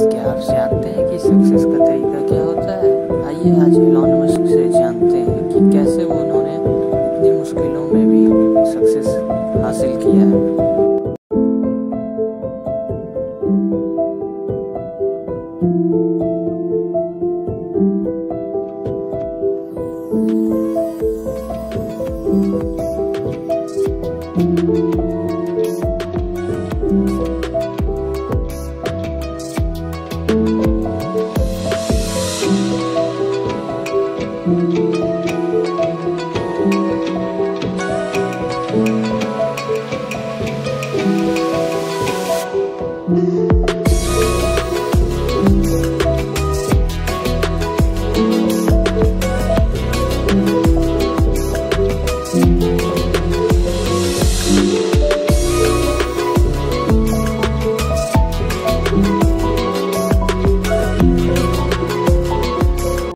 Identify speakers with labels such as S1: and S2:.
S1: क्या आप जानते हैं कि सक्सेस का तरीका क्या होता है आइए आज एलॉन मस्क से जानते हैं कि कैसे वो उन्होंने इतनी मुश्किलों में भी सक्सेस हासिल किया है Thank you. Música